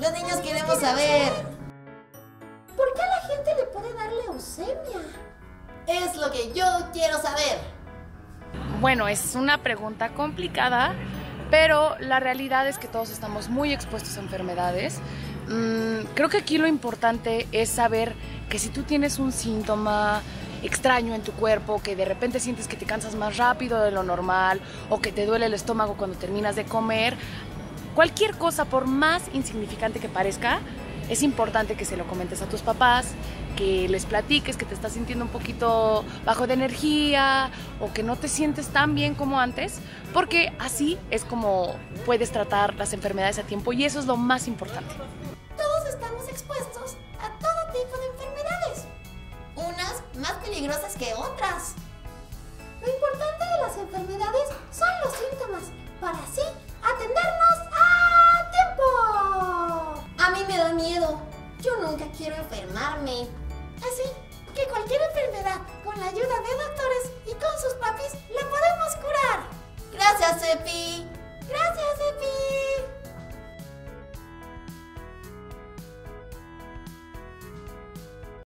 Los niños queremos saber. ¿Por qué a la gente le puede dar leucemia? Es lo que yo quiero saber. Bueno, es una pregunta complicada, pero la realidad es que todos estamos muy expuestos a enfermedades. Mm, creo que aquí lo importante es saber que si tú tienes un síntoma extraño en tu cuerpo, que de repente sientes que te cansas más rápido de lo normal o que te duele el estómago cuando terminas de comer, cualquier cosa, por más insignificante que parezca, es importante que se lo comentes a tus papás, que les platiques que te estás sintiendo un poquito bajo de energía o que no te sientes tan bien como antes, porque así es como puedes tratar las enfermedades a tiempo y eso es lo más importante. Todos estamos expuestos a todo tipo de enfermedades. Unas más peligrosas que otras. Yo nunca quiero enfermarme. Así que cualquier enfermedad, con la ayuda de doctores y con sus papis, la podemos curar. Gracias, Epi.